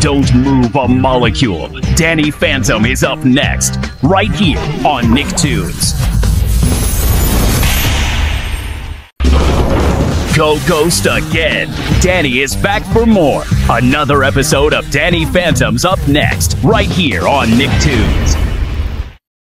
Don't move a molecule. Danny Phantom is up next, right here on Nicktoons. Go Ghost again. Danny is back for more. Another episode of Danny Phantoms up next, right here on Nicktoons.